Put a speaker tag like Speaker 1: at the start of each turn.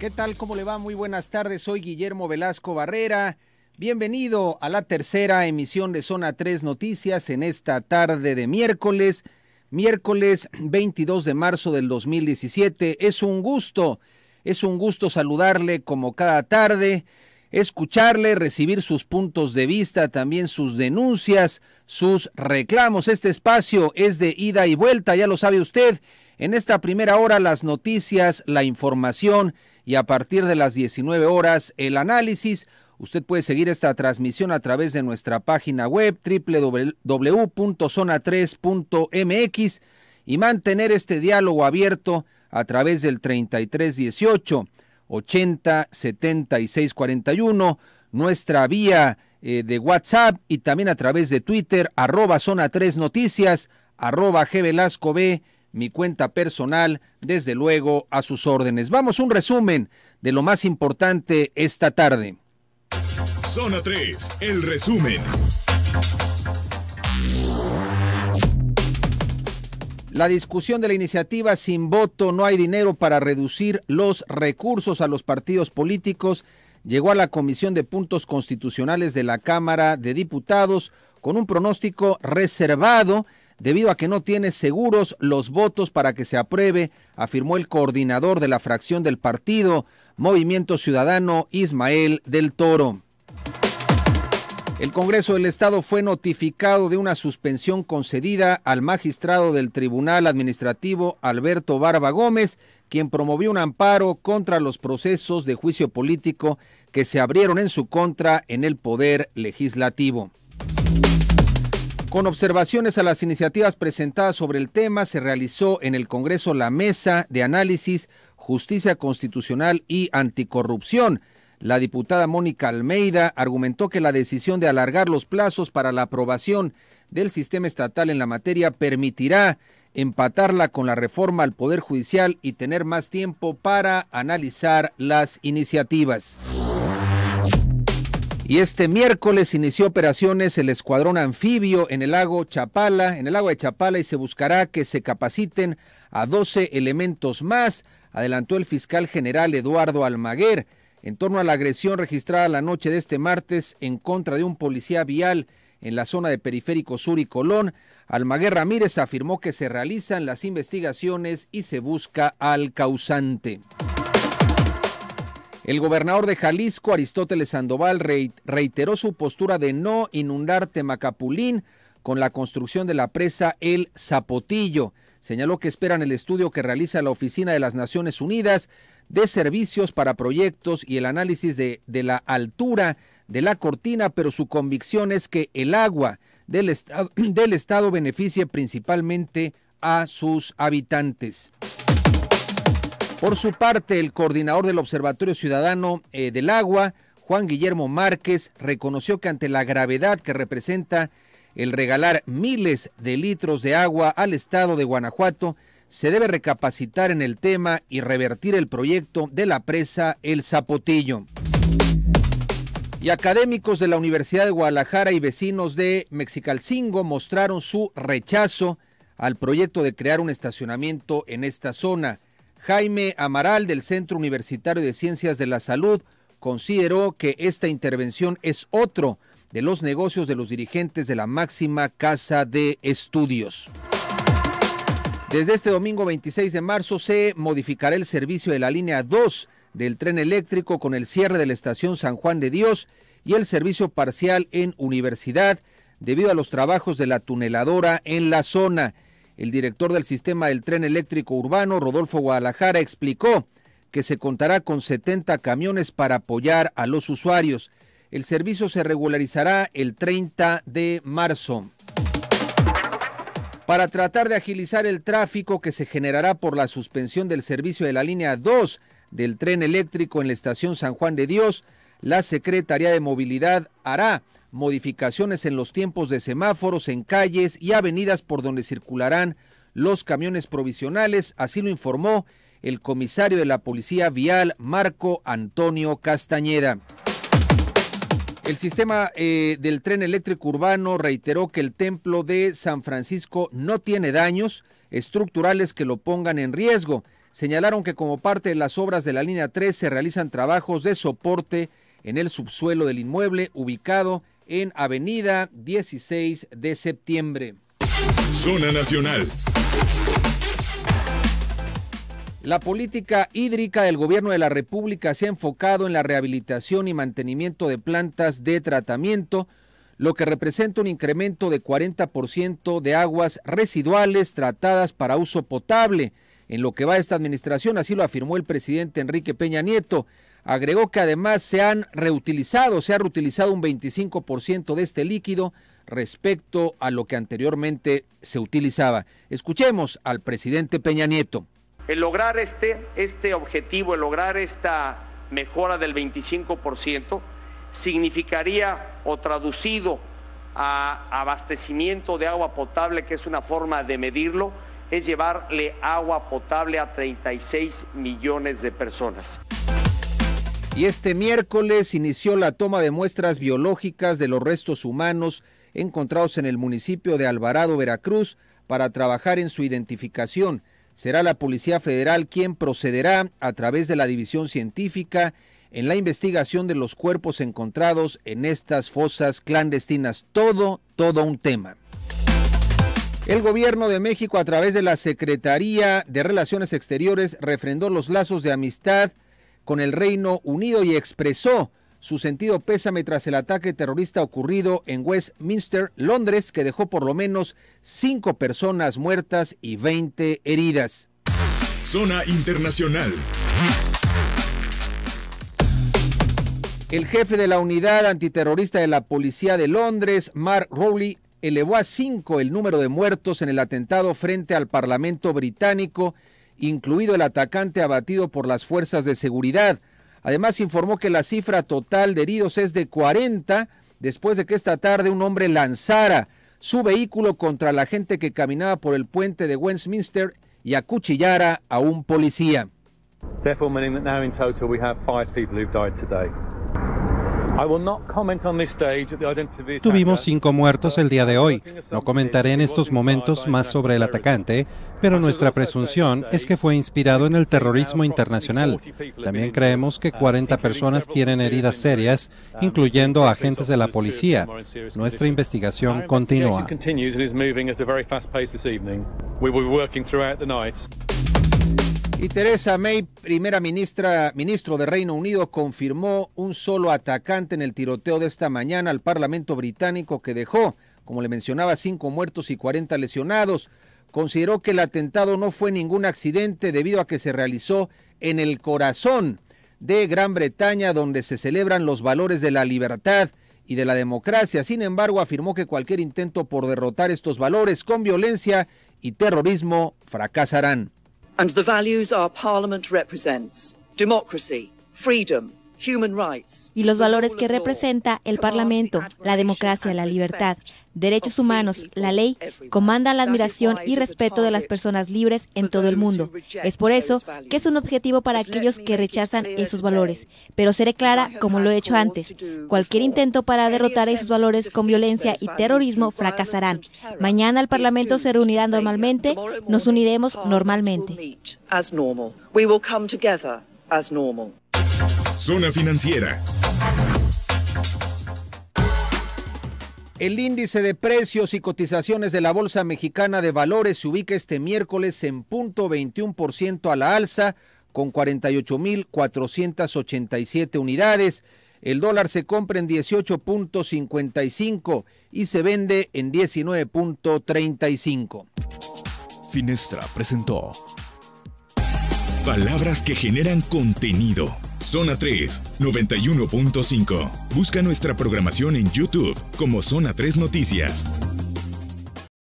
Speaker 1: ¿Qué tal? ¿Cómo le va? Muy buenas tardes. Soy Guillermo Velasco Barrera. Bienvenido a la tercera emisión de Zona 3 Noticias en esta tarde de miércoles, miércoles 22 de marzo del 2017. Es un gusto, es un gusto saludarle como cada tarde, escucharle, recibir sus puntos de vista, también sus denuncias, sus reclamos. Este espacio es de ida y vuelta, ya lo sabe usted. En esta primera hora las noticias, la información y a partir de las 19 horas el análisis. Usted puede seguir esta transmisión a través de nuestra página web www.zona3.mx y mantener este diálogo abierto a través del 3318 80 76 41, nuestra vía eh, de WhatsApp y también a través de Twitter, arroba zona 3 noticias, arroba G Velasco mi cuenta personal, desde luego a sus órdenes. Vamos un resumen de lo más importante esta tarde.
Speaker 2: Zona 3, el resumen.
Speaker 1: La discusión de la iniciativa Sin voto no hay dinero para reducir los recursos a los partidos políticos llegó a la Comisión de Puntos Constitucionales de la Cámara de Diputados con un pronóstico reservado debido a que no tiene seguros los votos para que se apruebe, afirmó el coordinador de la fracción del partido, Movimiento Ciudadano, Ismael del Toro. El Congreso del Estado fue notificado de una suspensión concedida al magistrado del Tribunal Administrativo Alberto Barba Gómez, quien promovió un amparo contra los procesos de juicio político que se abrieron en su contra en el Poder Legislativo. Con observaciones a las iniciativas presentadas sobre el tema, se realizó en el Congreso la Mesa de Análisis, Justicia Constitucional y Anticorrupción. La diputada Mónica Almeida argumentó que la decisión de alargar los plazos para la aprobación del sistema estatal en la materia permitirá empatarla con la reforma al Poder Judicial y tener más tiempo para analizar las iniciativas. Y este miércoles inició operaciones el escuadrón anfibio en el lago Chapala, en el lago de Chapala y se buscará que se capaciten a 12 elementos más, adelantó el fiscal general Eduardo Almaguer, en torno a la agresión registrada la noche de este martes en contra de un policía vial en la zona de Periférico Sur y Colón. Almaguer Ramírez afirmó que se realizan las investigaciones y se busca al causante. El gobernador de Jalisco, Aristóteles Sandoval, reiteró su postura de no inundar Temacapulín con la construcción de la presa El Zapotillo. Señaló que esperan el estudio que realiza la Oficina de las Naciones Unidas de Servicios para Proyectos y el análisis de, la altura de la cortina, pero su convicción es que el agua del del estado beneficie principalmente a sus habitantes. Por su parte, el coordinador del Observatorio Ciudadano eh, del Agua, Juan Guillermo Márquez, reconoció que ante la gravedad que representa el regalar miles de litros de agua al estado de Guanajuato, se debe recapacitar en el tema y revertir el proyecto de la presa El Zapotillo. Y académicos de la Universidad de Guadalajara y vecinos de Mexicalcingo mostraron su rechazo al proyecto de crear un estacionamiento en esta zona. Jaime Amaral del Centro Universitario de Ciencias de la Salud consideró que esta intervención es otro de los negocios de los dirigentes de la máxima casa de estudios. Desde este domingo 26 de marzo se modificará el servicio de la línea 2 del tren eléctrico con el cierre de la estación San Juan de Dios y el servicio parcial en Universidad debido a los trabajos de la tuneladora en la zona. El director del sistema del tren eléctrico urbano, Rodolfo Guadalajara, explicó que se contará con 70 camiones para apoyar a los usuarios. El servicio se regularizará el 30 de marzo. Para tratar de agilizar el tráfico que se generará por la suspensión del servicio de la línea 2 del tren eléctrico en la estación San Juan de Dios, la Secretaría de Movilidad hará modificaciones en los tiempos de semáforos en calles y avenidas por donde circularán los camiones provisionales, así lo informó el comisario de la Policía Vial, Marco Antonio Castañeda. El sistema eh, del tren eléctrico urbano reiteró que el templo de San Francisco no tiene daños estructurales que lo pongan en riesgo. señalaron que como parte de las obras de la línea 3 se realizan trabajos de soporte en el subsuelo del inmueble ubicado en Avenida 16 de septiembre.
Speaker 2: Zona Nacional.
Speaker 1: La política hídrica del gobierno de la República se ha enfocado en la rehabilitación y mantenimiento de plantas de tratamiento, lo que representa un incremento de 40% de aguas residuales tratadas para uso potable en lo que va esta administración, así lo afirmó el presidente Enrique Peña Nieto. Agregó que además se han reutilizado, se ha reutilizado un 25% de este líquido respecto a lo que anteriormente se utilizaba. Escuchemos al presidente Peña Nieto.
Speaker 3: El lograr este, este objetivo, el lograr esta mejora del 25%, significaría o traducido a abastecimiento de agua potable, que es una forma de medirlo, es llevarle agua potable a 36 millones de personas.
Speaker 1: Y este miércoles inició la toma de muestras biológicas de los restos humanos encontrados en el municipio de Alvarado, Veracruz, para trabajar en su identificación. Será la Policía Federal quien procederá a través de la División Científica en la investigación de los cuerpos encontrados en estas fosas clandestinas. Todo, todo un tema. El gobierno de México a través de la Secretaría de Relaciones Exteriores refrendó los lazos de amistad con el Reino Unido y expresó su sentido pésame tras el ataque terrorista ocurrido en Westminster, Londres, que dejó por lo menos cinco personas muertas y 20 heridas.
Speaker 2: Zona Internacional.
Speaker 1: El jefe de la unidad antiterrorista de la Policía de Londres, Mark Rowley, elevó a cinco el número de muertos en el atentado frente al Parlamento británico, incluido el atacante abatido por las fuerzas de seguridad. Además, informó que la cifra total de heridos es de 40 después de que esta tarde un hombre lanzara su vehículo contra la gente que caminaba por el puente de Westminster y acuchillara a un policía.
Speaker 4: Tuvimos cinco muertos el día de hoy. No comentaré en estos momentos más sobre el atacante, pero nuestra presunción es que fue inspirado en el terrorismo internacional. También creemos que 40 personas tienen heridas serias, incluyendo agentes de la policía. Nuestra investigación continúa.
Speaker 1: Y Teresa May, primera ministra, ministro de Reino Unido, confirmó un solo atacante en el tiroteo de esta mañana al Parlamento británico que dejó, como le mencionaba, cinco muertos y 40 lesionados. Consideró que el atentado no fue ningún accidente debido a que se realizó en el corazón de Gran Bretaña, donde se celebran los valores de la libertad y de la democracia. Sin embargo, afirmó que cualquier intento por derrotar estos valores con violencia y terrorismo fracasarán.
Speaker 5: And the values our Parliament represents democracy, freedom,
Speaker 6: y los valores que representa el Parlamento, la democracia, la libertad, derechos humanos, la ley, comandan la admiración y respeto de las personas libres en todo el mundo. Es por eso que es un objetivo para aquellos que rechazan esos valores. Pero seré clara, como lo he hecho antes, cualquier intento para derrotar esos valores con violencia y terrorismo fracasarán. Mañana el Parlamento se reunirá normalmente, nos uniremos normalmente.
Speaker 2: Zona Financiera.
Speaker 1: El índice de precios y cotizaciones de la Bolsa Mexicana de Valores se ubica este miércoles en punto 21% a la alza con 48.487 unidades. El dólar se compra en 18.55 y se vende en 19.35.
Speaker 2: Finestra presentó Palabras que generan contenido. Zona 3, 91.5. Busca nuestra programación en YouTube como Zona 3 Noticias.